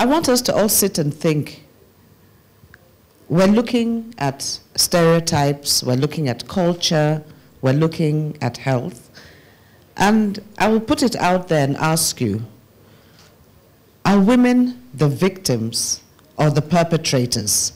I want us to all sit and think. We're looking at stereotypes, we're looking at culture, we're looking at health. And I will put it out there and ask you are women the victims or the perpetrators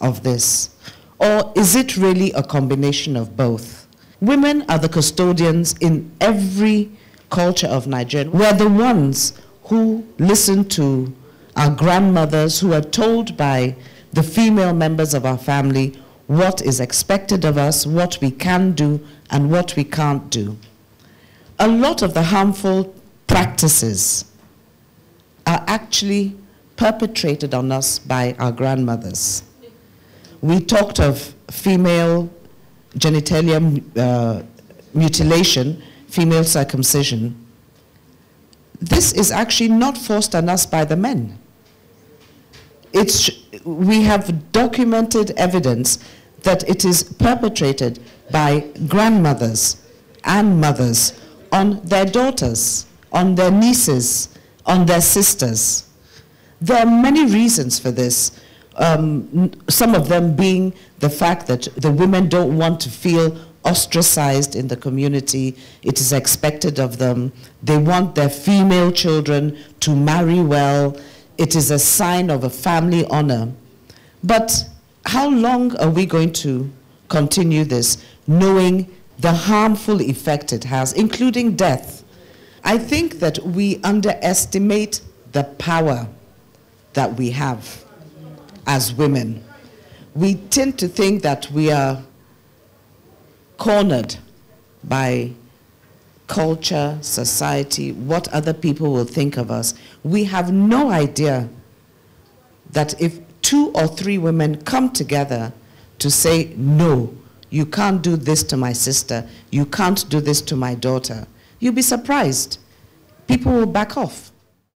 of this? Or is it really a combination of both? Women are the custodians in every culture of Nigeria. We're the ones who listen to our grandmothers who are told by the female members of our family what is expected of us, what we can do, and what we can't do. A lot of the harmful practices are actually perpetrated on us by our grandmothers. We talked of female genitalia uh, mutilation, female circumcision. This is actually not forced on us by the men. It's, we have documented evidence that it is perpetrated by grandmothers and mothers on their daughters, on their nieces, on their sisters. There are many reasons for this. Um, some of them being the fact that the women don't want to feel ostracized in the community. It is expected of them. They want their female children to marry well. It is a sign of a family honor. But how long are we going to continue this, knowing the harmful effect it has, including death? I think that we underestimate the power that we have as women. We tend to think that we are cornered by culture, society, what other people will think of us. We have no idea that if two or three women come together to say, no, you can't do this to my sister, you can't do this to my daughter, you'll be surprised. People will back off.